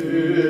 Spirit.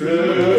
True.